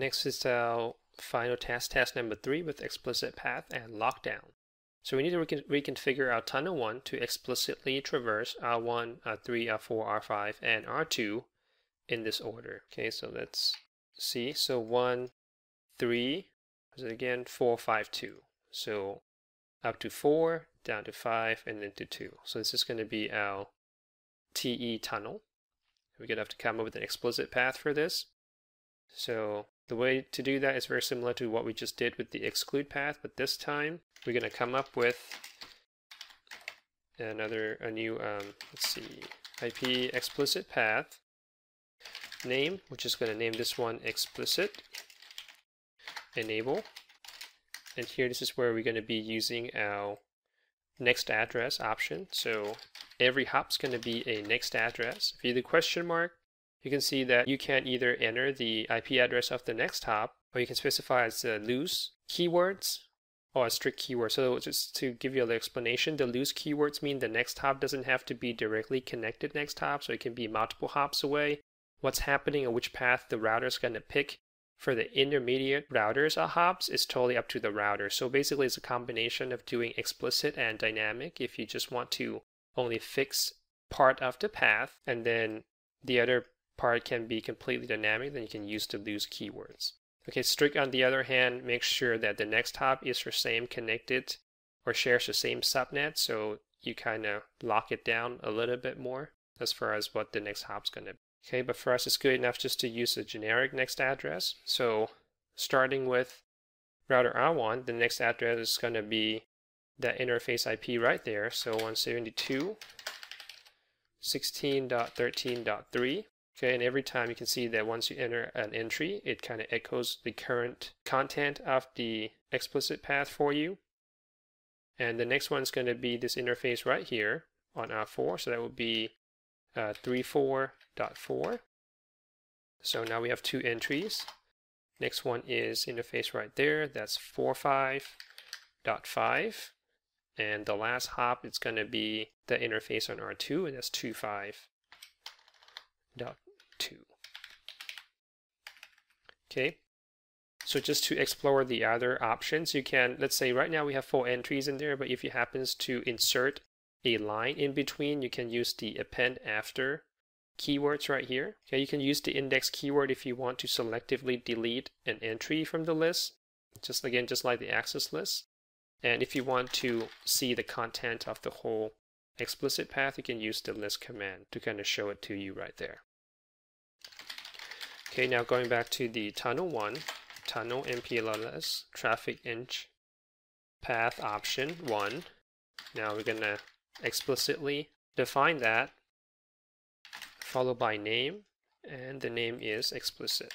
Next is our final task, task number three with explicit path and lockdown. So we need to reconfigure our tunnel 1 to explicitly traverse R1, R3, R4, R5, and R2 in this order. Okay, so let's see. So 1, 3, again 4, 5, 2. So up to 4, down to 5, and then to 2. So this is going to be our TE tunnel. We're going to have to come up with an explicit path for this. So the way to do that is very similar to what we just did with the exclude path, but this time we're going to come up with another, a new, um, let's see, IP explicit path name, which is going to name this one explicit enable. And here, this is where we're going to be using our next address option. So every hop is going to be a next address. Do question mark, you can see that you can either enter the IP address of the next hop, or you can specify as loose keywords or a strict keyword. So just to give you a little explanation, the loose keywords mean the next hop doesn't have to be directly connected next hop, so it can be multiple hops away. What's happening and which path the router is going to pick for the intermediate routers or hops is totally up to the router. So basically it's a combination of doing explicit and dynamic if you just want to only fix part of the path and then the other part can be completely dynamic, then you can use the loose keywords. Okay, strict on the other hand makes sure that the next hop is the same connected or shares the same subnet, so you kind of lock it down a little bit more as far as what the next hop's going to be. Okay, but for us it's good enough just to use a generic next address. So starting with router R1, the next address is going to be that interface IP right there. So 172 16.13.3 Okay, and every time you can see that once you enter an entry, it kind of echoes the current content of the explicit path for you. And the next one is going to be this interface right here on R4. So that would be uh, 34.4. So now we have two entries. Next one is interface right there. That's 45.5. And the last hop, it's going to be the interface on R2, and that's 25. 2. Okay, so just to explore the other options, you can, let's say right now we have four entries in there, but if you happens to insert a line in between, you can use the append after keywords right here. Okay, you can use the index keyword if you want to selectively delete an entry from the list, just again, just like the access list. And if you want to see the content of the whole explicit path, you can use the list command to kind of show it to you right there. Okay, now going back to the tunnel one, tunnel MPLS traffic eng path option one. Now we're gonna explicitly define that, followed by name, and the name is explicit.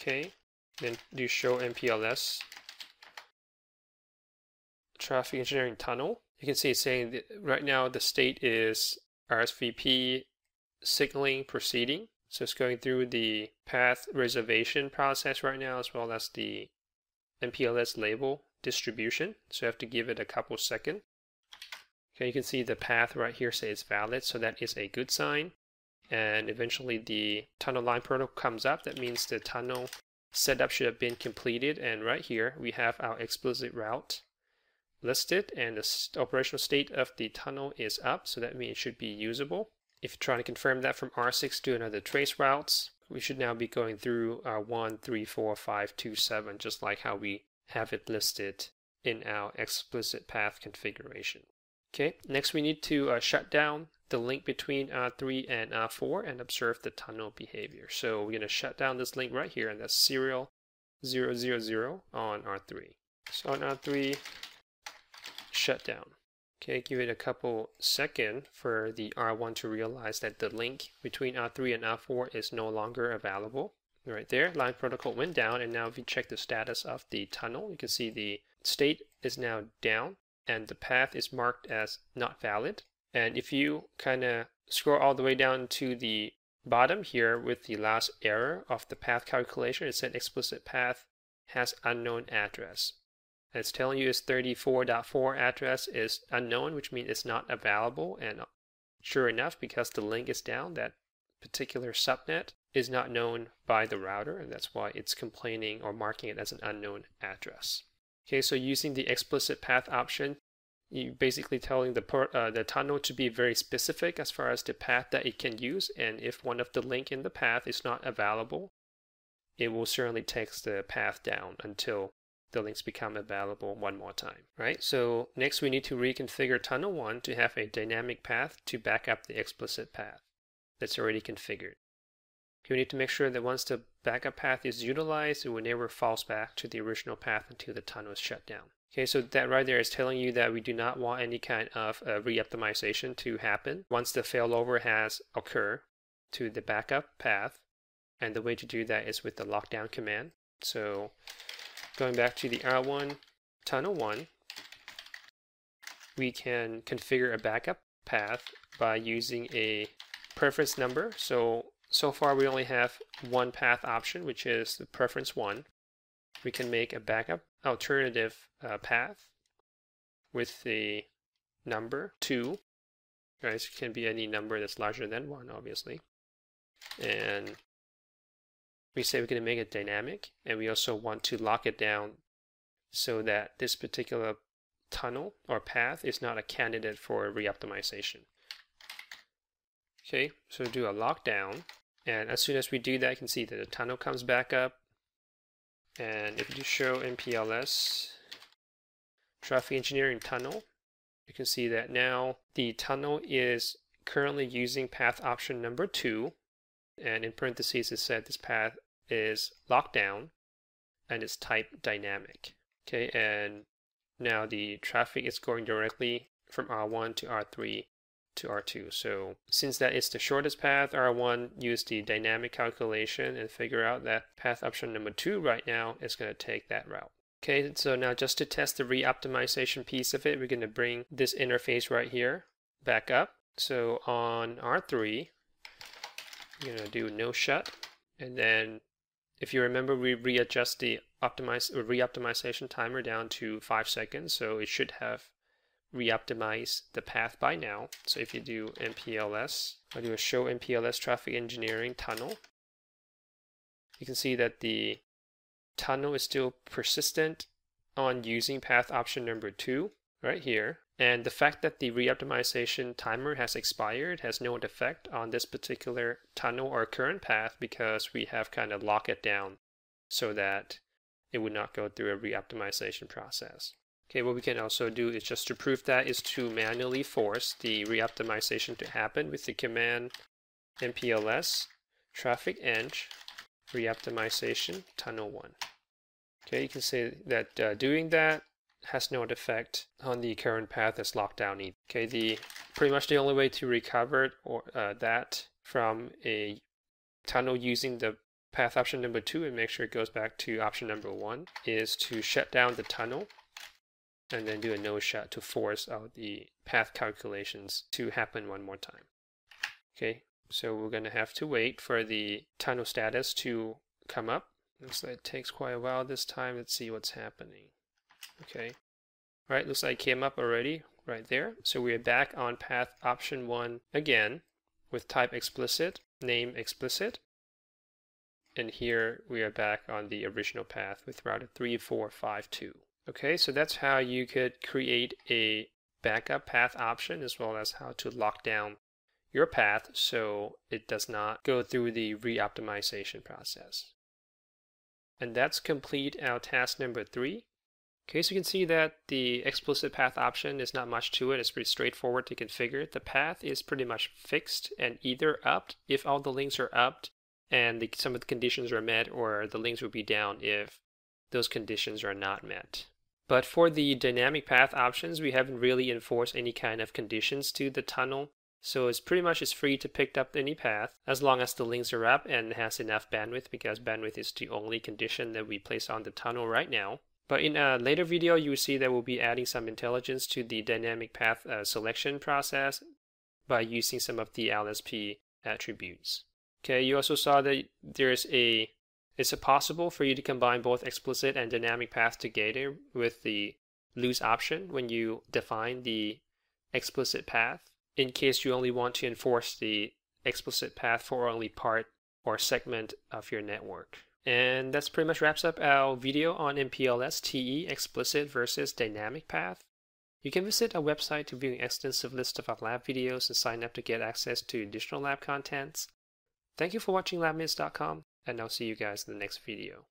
Okay, then do show MPLS traffic engineering tunnel. You can see it's saying right now the state is RSVP signaling proceeding. So it's going through the path reservation process right now as well as the MPLS label distribution. So you have to give it a couple seconds. Okay, you can see the path right here says valid, so that is a good sign. And eventually the tunnel line protocol comes up. That means the tunnel setup should have been completed. And right here we have our explicit route listed and the operational state of the tunnel is up. So that means it should be usable. If you're trying to confirm that from R6 to another trace routes, we should now be going through our 1, 3, 4, 5, 2, 7, just like how we have it listed in our explicit path configuration. Okay, next we need to uh, shut down the link between R3 and R4 and observe the tunnel behavior. So we're going to shut down this link right here, and that's serial 000 on R3. So on R3, shut down. Okay, give it a couple second for the R1 to realize that the link between R3 and R4 is no longer available. Right there, line protocol went down, and now if you check the status of the tunnel, you can see the state is now down, and the path is marked as not valid. And if you kind of scroll all the way down to the bottom here with the last error of the path calculation, it said explicit path has unknown address. It's telling you its 34.4 address is unknown, which means it's not available. And sure enough, because the link is down, that particular subnet is not known by the router, and that's why it's complaining or marking it as an unknown address. Okay, so using the explicit path option, you're basically telling the uh, the tunnel to be very specific as far as the path that it can use, and if one of the link in the path is not available, it will certainly take the path down until the links become available one more time, right? So next we need to reconfigure tunnel 1 to have a dynamic path to back up the explicit path that's already configured. We need to make sure that once the backup path is utilized, it will never falls back to the original path until the tunnel is shut down. Okay, so that right there is telling you that we do not want any kind of uh, re-optimization to happen once the failover has occurred to the backup path. And the way to do that is with the lockdown command. So going back to the R1 tunnel 1, we can configure a backup path by using a preference number. So, so far we only have one path option, which is the preference 1 we can make a backup alternative uh, path with the number 2. Right, it can be any number that's larger than 1, obviously. And we say we're going to make it dynamic, and we also want to lock it down so that this particular tunnel or path is not a candidate for re-optimization. Okay, so do a lockdown, and as soon as we do that, you can see that the tunnel comes back up, and if you show MPLS traffic engineering tunnel, you can see that now the tunnel is currently using path option number two. And in parentheses, it said this path is locked down and it's type dynamic. Okay, and now the traffic is going directly from R1 to R3 to R2. So since that is the shortest path, R1 use the dynamic calculation and figure out that path option number two right now is going to take that route. Okay, so now just to test the re-optimization piece of it, we're going to bring this interface right here back up. So on R3, we're going to do no shut. And then if you remember, we readjust the optimize uh, re-optimization timer down to five seconds. So it should have re-optimize the path by now. So if you do MPLS, I do a show MPLS traffic engineering tunnel, you can see that the tunnel is still persistent on using path option number two right here. And the fact that the re-optimization timer has expired has no effect on this particular tunnel or current path because we have kind of locked it down so that it would not go through a re-optimization process. Okay, what we can also do is just to prove that is to manually force the reoptimization to happen with the command mpls traffic eng reoptimization tunnel 1. Okay, you can see that uh, doing that has no effect on the current path that's locked down either. Okay, the pretty much the only way to recover or uh, that from a tunnel using the path option number two and make sure it goes back to option number one is to shut down the tunnel and then do a no shut to force out the path calculations to happen one more time. Okay, so we're going to have to wait for the tunnel status to come up. Looks like it takes quite a while this time. Let's see what's happening. Okay, all right, looks like it came up already right there. So we're back on path option one again with type explicit, name explicit. And here we are back on the original path with router 3452. Okay, so that's how you could create a backup path option as well as how to lock down your path so it does not go through the re-optimization process. And that's complete our task number three. Okay, so you can see that the explicit path option is not much to it. It's pretty straightforward to configure. The path is pretty much fixed and either upped if all the links are upped and the, some of the conditions are met or the links will be down if those conditions are not met. But for the dynamic path options, we haven't really enforced any kind of conditions to the tunnel. So it's pretty much it's free to pick up any path as long as the links are up and has enough bandwidth because bandwidth is the only condition that we place on the tunnel right now. But in a later video, you will see that we'll be adding some intelligence to the dynamic path uh, selection process by using some of the LSP attributes. Okay, you also saw that there's a is it possible for you to combine both explicit and dynamic paths together with the loose option when you define the explicit path in case you only want to enforce the explicit path for only part or segment of your network. And that's pretty much wraps up our video on MPLS TE explicit versus dynamic path. You can visit our website to view an extensive list of our lab videos and sign up to get access to additional lab contents. Thank you for watching labminutes.com, and I'll see you guys in the next video.